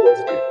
Public Street.